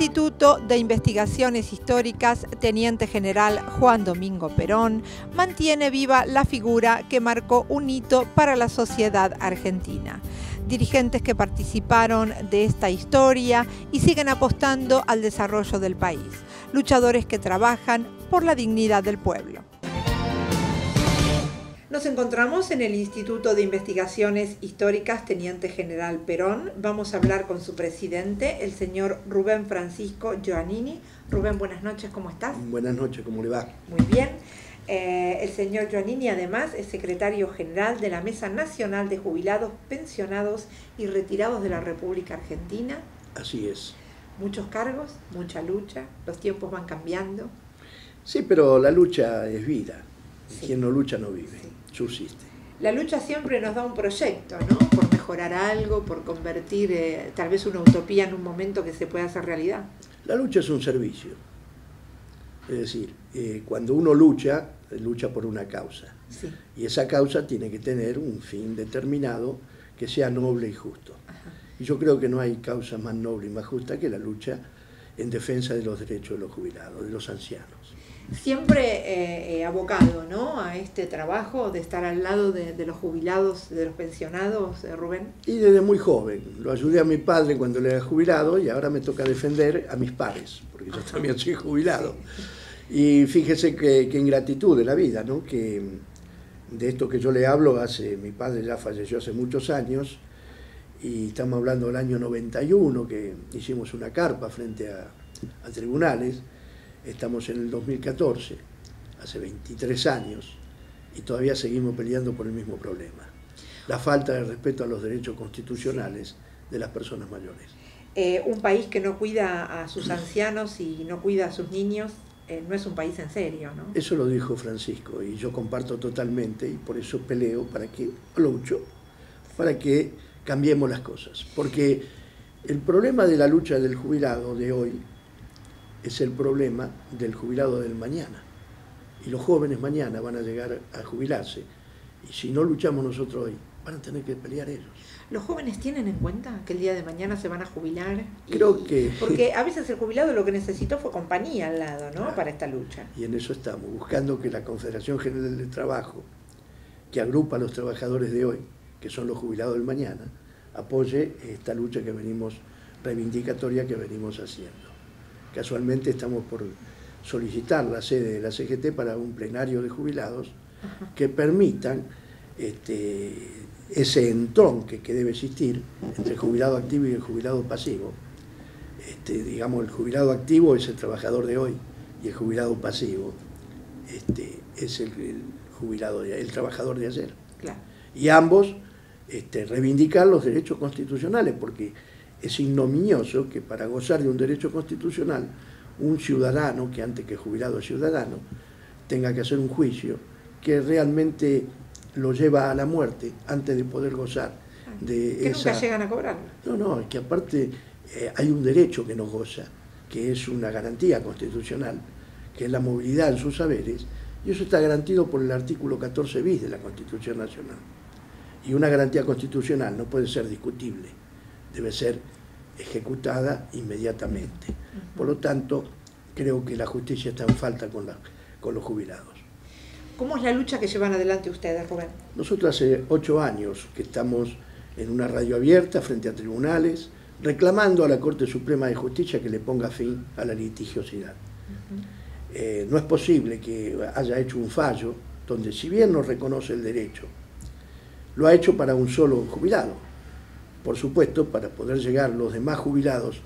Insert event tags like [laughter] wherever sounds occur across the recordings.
Instituto de Investigaciones Históricas Teniente General Juan Domingo Perón mantiene viva la figura que marcó un hito para la sociedad argentina. Dirigentes que participaron de esta historia y siguen apostando al desarrollo del país. Luchadores que trabajan por la dignidad del pueblo. Nos encontramos en el Instituto de Investigaciones Históricas Teniente General Perón. Vamos a hablar con su presidente, el señor Rubén Francisco Giovannini. Rubén, buenas noches, ¿cómo estás? Buenas noches, ¿cómo le va? Muy bien. Eh, el señor Giovannini además es secretario general de la Mesa Nacional de Jubilados, Pensionados y Retirados de la República Argentina. Así es. Muchos cargos, mucha lucha, los tiempos van cambiando. Sí, pero la lucha es vida. Quien no lucha no vive subsiste. La lucha siempre nos da un proyecto, ¿no? Por mejorar algo, por convertir eh, tal vez una utopía en un momento que se pueda hacer realidad. La lucha es un servicio. Es decir, eh, cuando uno lucha, lucha por una causa. Y esa causa tiene que tener un fin determinado que sea noble y justo. Y yo creo que no hay causa más noble y más justa que la lucha en defensa de los derechos de los jubilados, de los ancianos siempre eh, eh, abocado ¿no? a este trabajo de estar al lado de, los jubilados, de los pensionados, eh, Rubén. Y desde muy joven. Lo ayudé a mi padre cuando le era jubilado y ahora me toca defender a mis pares, porque yo también soy jubilado. Y fíjese que, que, ingratitud de la vida, ¿no? que de esto que yo le hablo, hace mi padre ya falleció hace muchos años, y estamos hablando del año 91, que hicimos una carpa frente a, a tribunales, Estamos en el 2014, hace 23 años, y todavía seguimos peleando por el mismo problema. La falta de respeto a los derechos constitucionales de las personas mayores. Eh, un país que no cuida a sus ancianos y no cuida a sus niños eh, no es un país en serio, ¿no? Eso lo dijo Francisco y yo comparto totalmente y por eso peleo para que, lucho, para que cambiemos las cosas. Porque el problema de la lucha del jubilado de hoy es el problema del jubilado del mañana. Y los jóvenes mañana van a llegar a jubilarse. Y si no luchamos nosotros hoy, van a tener que pelear ellos. ¿Los jóvenes tienen en cuenta que el día de mañana se van a jubilar? Creo que... Porque [laughs] a veces el jubilado lo que necesitó fue compañía al lado, ¿no? Para esta lucha. Y en eso estamos, buscando que la Confederación General del Trabajo, que agrupa a los trabajadores de hoy, que son los jubilados del mañana, apoye esta lucha que venimos, reivindicatoria que venimos haciendo. Casualmente estamos por solicitar la sede de la CGT para un plenario de jubilados que permitan este, ese entronque que debe existir entre el jubilado activo y el jubilado pasivo. Este, digamos, el jubilado activo es el trabajador de hoy y el jubilado pasivo este, es el, jubilado, el trabajador de ayer. Y ambos este, reivindicar los derechos constitucionales, porque es ignominioso que para gozar de un derecho constitucional, un ciudadano, que antes que jubilado es ciudadano, tenga que hacer un juicio que realmente lo lleva a la muerte antes de poder gozar de que esa... nunca llegan a cobrar. No, no, es que aparte eh, hay un derecho que nos goza, que es una garantía constitucional, que es la movilidad en sus saberes, y eso está garantido por el artículo 14 bis de la Constitución Nacional. Y una garantía constitucional no puede ser discutible debe ser ejecutada inmediatamente. Por lo tanto, creo que la justicia está en falta con, con los jubilados. ¿Cómo es la lucha que llevan adelante ustedes, Rubén? Nosotros hace ocho años que estamos en una radio abierta frente a tribunales, reclamando a la Corte Suprema de Justicia que le ponga fin a la litigiosidad. Eh, no es posible que haya hecho un fallo donde si bien no reconoce el derecho, lo ha hecho para un solo jubilado, por supuesto, para poder llegar los demás jubilados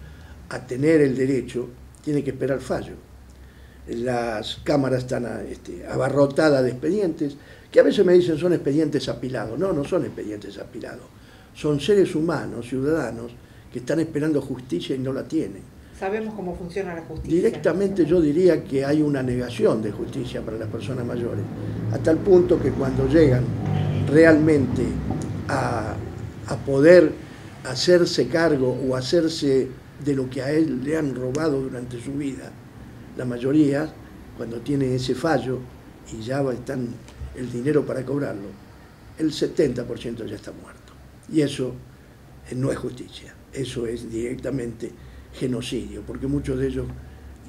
a tener el derecho, tiene que esperar fallo. Las cámaras están este, abarrotadas de expedientes, que a veces me dicen son expedientes apilados. No, no son expedientes apilados. Son seres humanos, ciudadanos, que están esperando justicia y no la tienen. Sabemos cómo funciona la justicia. Directamente yo diría que hay una negación de justicia para las personas mayores, a tal punto que cuando llegan realmente a, a poder hacerse cargo o hacerse de lo que a él le han robado durante su vida. La mayoría, cuando tiene ese fallo y ya están el dinero para cobrarlo, el 70% ya está muerto. Y eso eh, no es justicia, eso es directamente genocidio, porque muchos de ellos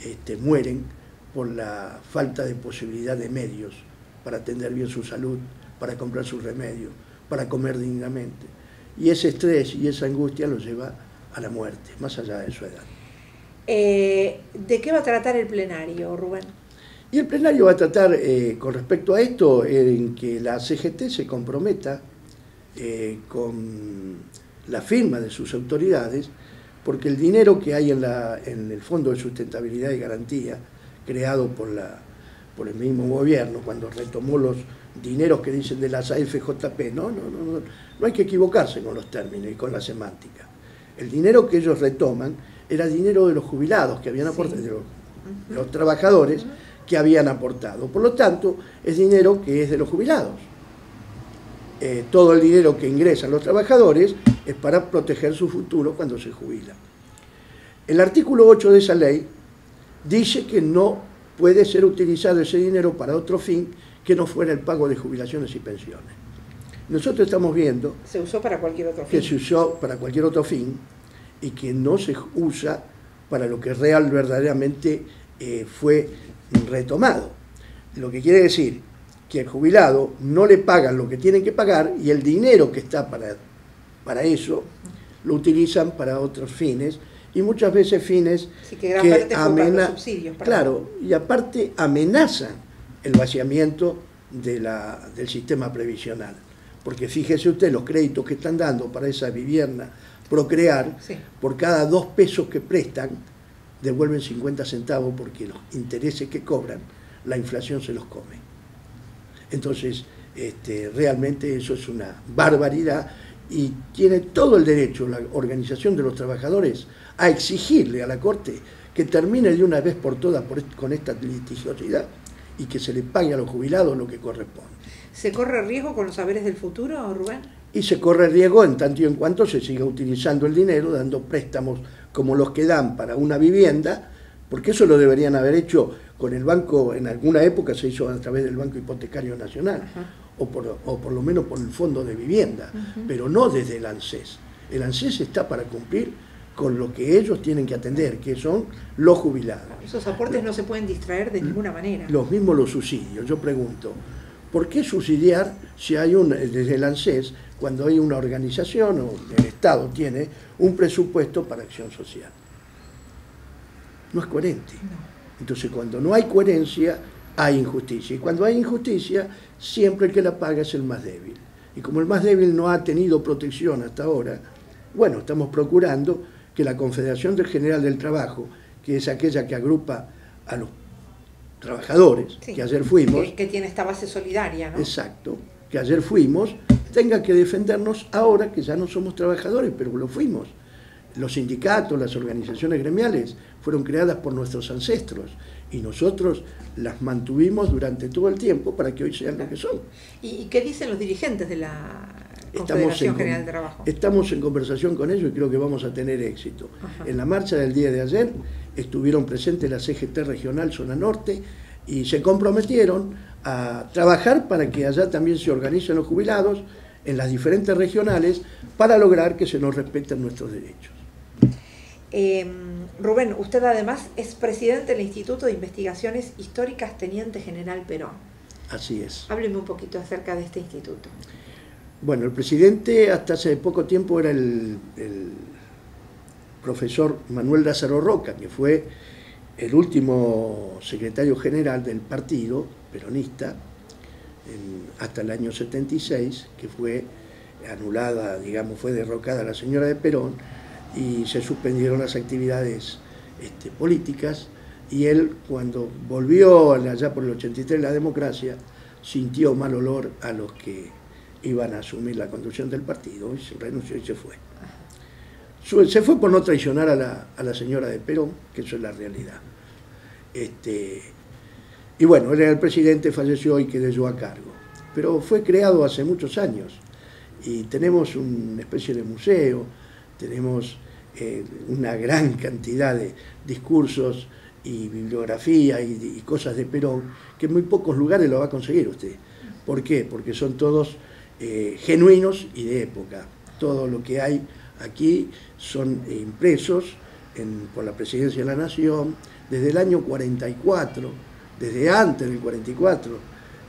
este, mueren por la falta de posibilidad de medios para atender bien su salud, para comprar sus remedios, para comer dignamente. Y ese estrés y esa angustia los lleva a la muerte, más allá de su edad. Eh, ¿De qué va a tratar el plenario, Rubén? Y el plenario va a tratar, eh, con respecto a esto, en que la CGT se comprometa eh, con la firma de sus autoridades, porque el dinero que hay en, la, en el Fondo de Sustentabilidad y Garantía, creado por, la, por el mismo gobierno, cuando retomó los dineros que dicen de las AFJP, no, no, no, no, no hay que equivocarse con los términos y con la semántica. El dinero que ellos retoman era dinero de los jubilados que habían aportado, de, los, trabajadores que habían aportado. Por lo tanto, es dinero que es de los jubilados. Eh, todo el dinero que ingresan los trabajadores es para proteger su futuro cuando se jubilan. El artículo 8 de esa ley dice que no puede ser utilizado ese dinero para otro fin que no fuera el pago de jubilaciones y pensiones. Nosotros estamos viendo... Se usó para cualquier otro fin. Que se usó para cualquier otro fin y que no se usa para lo que real verdaderamente eh, fue retomado. Lo que quiere decir que al jubilado no le pagan lo que tienen que pagar y el dinero que está para, para eso lo utilizan para otros fines y muchas veces fines que, amenazan, claro, y aparte amenazan el vaciamiento de la, del sistema previsional. Porque fíjese usted los créditos que están dando para esa vivienda procrear, por cada dos pesos que prestan, devuelven 50 centavos porque los intereses que cobran, la inflación se los come. Entonces, este, realmente eso es una barbaridad y tiene todo el derecho la organización de los trabajadores a exigirle a la Corte que termine de una vez por todas con esta litigiosidad y que se le pague a los jubilados lo que corresponde. ¿Se corre riesgo con los saberes del futuro, Rubén? Y se corre riesgo en tanto y en cuanto se siga utilizando el dinero, dando préstamos como los que dan para una vivienda, porque eso lo deberían haber hecho con el banco, en alguna época se hizo a través del Banco Hipotecario Nacional, o por, o por, lo menos por el Fondo de Vivienda, pero no desde el ANSES. El ANSES está para cumplir con lo que ellos tienen que atender, que son los jubilados. Esos aportes no se pueden distraer de ninguna manera. Los mismos los subsidios. Yo pregunto, ¿por qué subsidiar si hay un, desde el ANSES, cuando hay una organización o el Estado tiene un presupuesto para acción social? No es coherente. Entonces, cuando no hay coherencia, hay injusticia. Y cuando hay injusticia, siempre el que la paga es el más débil. Y como el más débil no ha tenido protección hasta ahora, bueno, estamos procurando que la Confederación del General del Trabajo, que es aquella que agrupa a los trabajadores, que ayer fuimos... Que, tiene esta base solidaria, ¿no? Exacto, que ayer fuimos, tenga que defendernos ahora que ya no somos trabajadores, pero lo fuimos. Los sindicatos, las organizaciones gremiales fueron creadas por nuestros ancestros y nosotros las mantuvimos durante todo el tiempo para que hoy sean lo que son. ¿Y qué dicen los dirigentes de la estamos en, General de Trabajo. Estamos en conversación con ellos y creo que vamos a tener éxito. En la marcha del día de ayer estuvieron presentes la CGT Regional Zona Norte y se comprometieron a trabajar para que allá también se organicen los jubilados en las diferentes regionales para lograr que se nos respeten nuestros derechos. Em, Rubén, usted además es presidente del Instituto de Investigaciones Históricas Teniente General Perón. Así es. Hábleme un poquito acerca de este instituto. Bueno, el presidente hasta hace poco tiempo era el, profesor Manuel Lázaro Roca, que fue el último secretario general del partido peronista hasta el año 76, que fue anulada, digamos, fue derrocada la señora de Perón y se suspendieron las actividades este, políticas. Y él cuando volvió allá por el 83 la democracia sintió mal olor a los que iban a asumir la conducción del partido, y se renunció y se fue. Se fue por no traicionar a la, señora de Perón, que eso es la realidad. Este, y bueno, él era el presidente, falleció y quedé yo a cargo. Pero fue creado hace muchos años y tenemos una especie de museo, tenemos eh, una gran cantidad de discursos y bibliografía y, y, cosas de Perón que en muy pocos lugares lo va a conseguir usted. ¿Por qué? Porque son todos eh, genuinos y de época. Todo lo que hay aquí son impresos por la presidencia de la Nación, desde el año 44, desde antes del 44,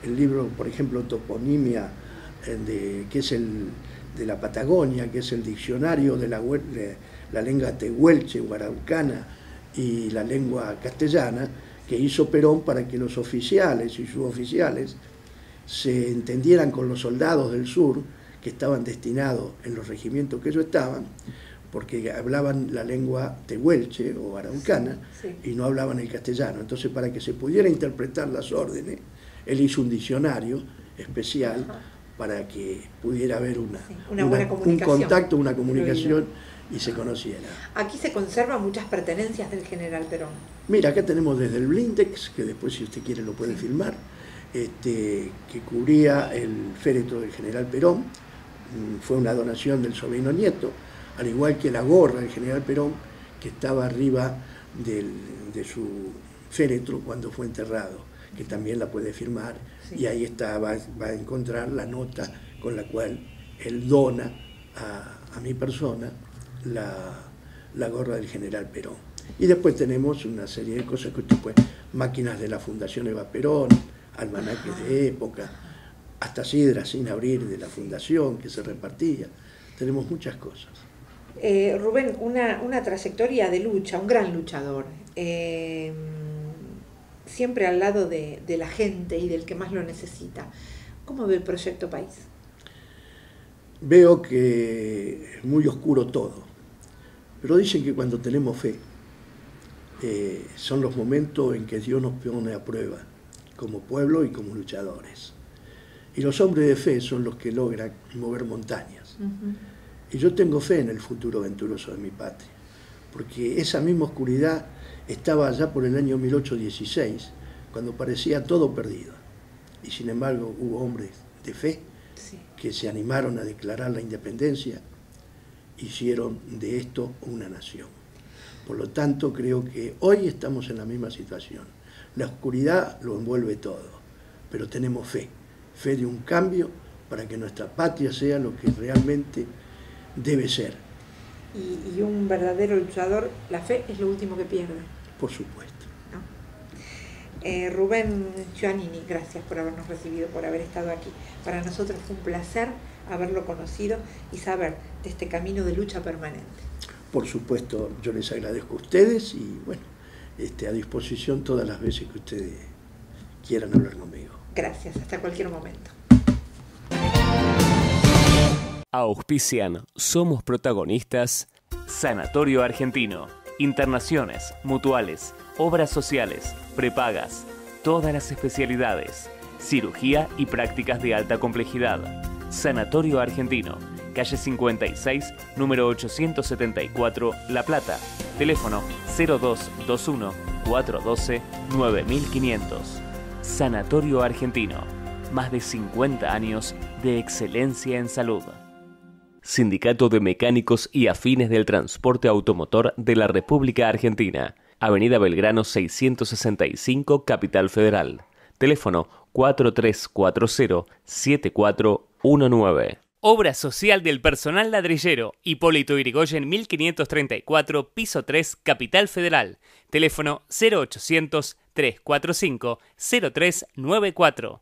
el libro, por ejemplo, Toponimia, eh, de, que es el de la Patagonia, que es el diccionario de la, de la lengua tehuelche, guaraucana y la lengua castellana, que hizo Perón para que los oficiales y suboficiales se entendieran con los soldados del sur que estaban destinados en los regimientos que ellos estaban, porque hablaban la lengua tehuelche o araucana y no hablaban el castellano. Entonces, para que se pudiera interpretar las órdenes, él hizo un diccionario especial para que pudiera haber una, un contacto, una comunicación y se conociera. Aquí se conservan muchas pertenencias del general Perón. Mira, acá tenemos desde el blindex, que después si usted quiere lo puede filmar, este, que cubría el féretro del general Perón, mm, fue una donación del sobrino nieto, al igual que la gorra del general Perón, que estaba arriba de su féretro cuando fue enterrado, que también la puede firmar, y ahí está, va, a encontrar la nota con la cual él dona a, mi persona la, gorra del general Perón. Y después tenemos una serie de cosas que usted puede, máquinas de la Fundación Eva Perón, almanaques de época, hasta sidra sin abrir de la fundación que se repartía. Tenemos muchas cosas. Eh, Rubén, una, trayectoria de lucha, un gran luchador, eh, siempre al lado de, la gente y del que más lo necesita. ¿Cómo ve el proyecto País? Veo que es muy oscuro todo, pero dicen que cuando tenemos fe eh, son los momentos en que Dios nos pone a prueba como pueblo y como luchadores. Y los hombres de fe son los que logran mover montañas. Y yo tengo fe en el futuro venturoso de mi patria, porque esa misma oscuridad estaba allá por el año 1816, cuando parecía todo perdido. Y sin embargo hubo hombres de fe que se animaron a declarar la independencia, hicieron de esto una nación. Por lo tanto, creo que hoy estamos en la misma situación la oscuridad lo envuelve todo, pero tenemos fe, fe de un cambio para que nuestra patria sea lo que realmente debe ser. Y, un verdadero luchador, la fe es lo último que pierde. Por supuesto. Eh, Rubén Giannini, gracias por habernos recibido, por haber estado aquí. Para nosotros fue un placer haberlo conocido y saber de este camino de lucha permanente. Por supuesto, yo les agradezco a ustedes y bueno, este, a disposición todas las veces que ustedes quieran hablar conmigo. Gracias, hasta cualquier momento. Auspician Somos Protagonistas Sanatorio Argentino. Internaciones, mutuales, obras sociales, prepagas, todas las especialidades, cirugía y prácticas de alta complejidad. Sanatorio Argentino calle 56, número 874, La Plata. Teléfono 0221 412 9500. Sanatorio Argentino. Más de 50 años de excelencia en salud. Sindicato de Mecánicos y Afines del Transporte Automotor de la República Argentina. Avenida Belgrano 665, Capital Federal. Teléfono 4340 7419. Obra social del personal ladrillero. Hipólito Irigoyen 1534, piso 3, Capital Federal. Teléfono 0800 345 0394.